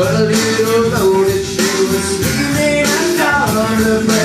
But little know that she was leaving a dollar